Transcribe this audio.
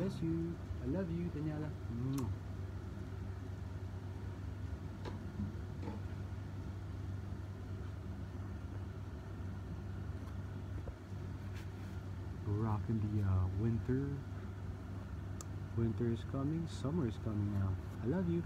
Bless you. I love you, Daniela. Rocking the uh, winter. Winter is coming. Summer is coming now. I love you.